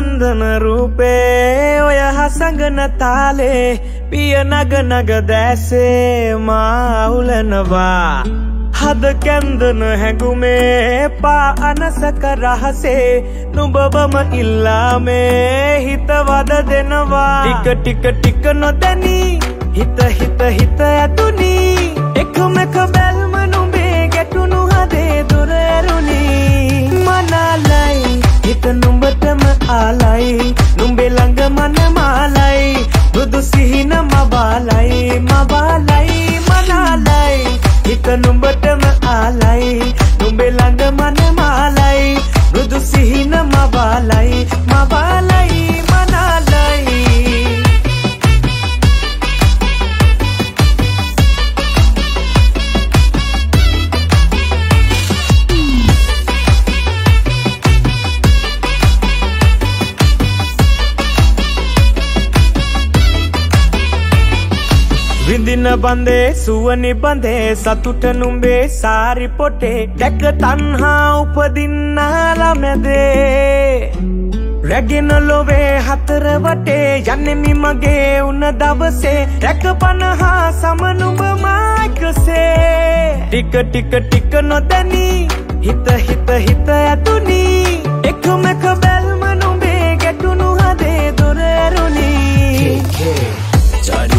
නන්දන රූපේ ඔය හසඟන තාලේ පිය නග නග දැසේ මාවුලනවා. හද කැන්දන හැඟුමේ පා අනසක රහසේ නුබබම ඉල්ලාමේ හිතවද දෙනවා. ටික ටික ටික නොදැනී හිත හිත හිත ඇතුනී එකමක බැල්ම නුඹේ විඳින බන්දේ සුවනි බඳේ සතුට නුඹේ සාරි පොටේ දැක තන්හා උපදින්නාලා මැදේ රැගෙන ලොවේ හතර වටේ යන්නෙමි මගේ උන දවසේ. රැක පනහා සමනුඹ මායිකසේ. ටික ටික ටික නොදැනී හිත හිත හිත ඇතුනී. එකමක බැල්ම නුඹේ ගැටුණු හදේ දොර ඇරුණී. ජාඩිය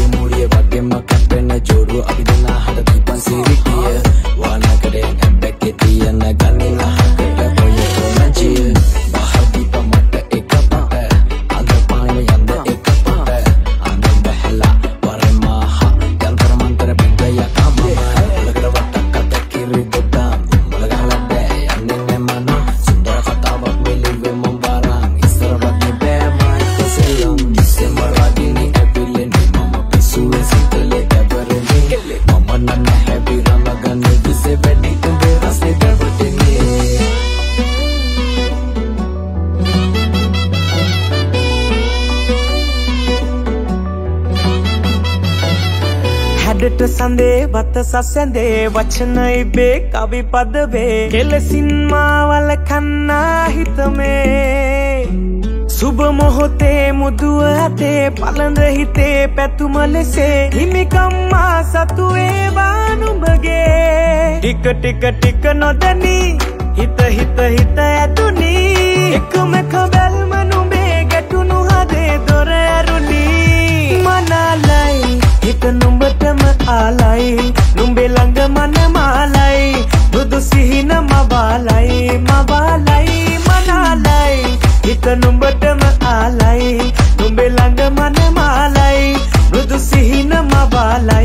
හැඩට සඳේ වත සසැඳේ වචන ඉබේ කවි පදවේ. කෙලසින් මාවල කන්නා හිතමේ. සුබ මොහොතේ මුදුව ඇතේ පළඳ හිතේ පැතුම ලෙසේ. හිමිකම්මා සතුවේ වානුඹගේ. ටික ටික ටික නොදැනී හිත හිත හිත ඇතුනී la